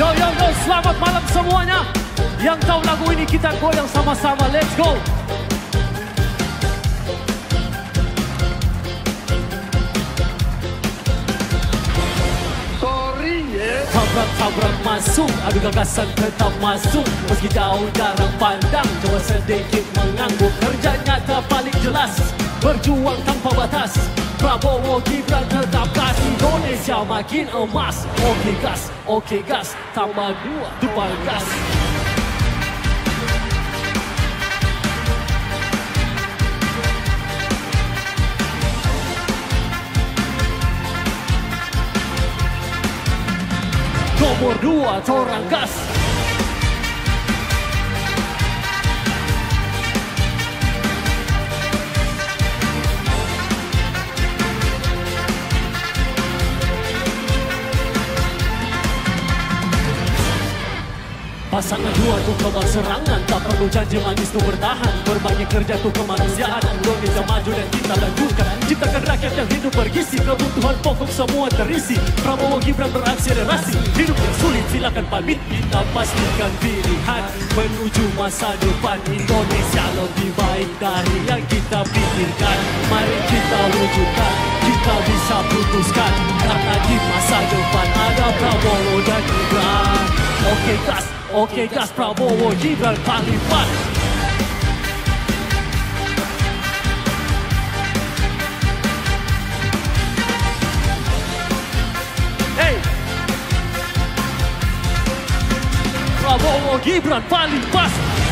Yo yo yo, selamat malam semuanya. Yang tahu lagu ini kita goyang sama-sama. Let's go. Tabrak-tabrak masuk, adu gagasan tetap masuk Meski jauh jarang pandang, coba sedikit mengangguk Kerja nyata paling jelas, berjuang tanpa batas Prabowo kasih Indonesia makin emas. Oke gas, oke gas, tambah dua, depan gas. Nomor dua, corang gas Pasangan dua tuh kebal serangan. Tak perlu janji manis tuh bertahan. Berbagi kerja tuh kemanusiaan. Indonesia maju dan kita lanjutkan. Ciptakan rakyat yang hidup bergisi. Kebutuhan pokok semua terisi. Prabowo Gibran berakselerasi. Hidup yang sulit silakan pamit. Kita pastikan pilihan Menuju masa depan. Indonesia lebih baik dari yang kita pikirkan. Mari kita wujudkan. Kita bisa putuskan. Karena di masa depan gas, oke gas Prabowo Gibran Kalipan Hey Prabowo Gibran paling pas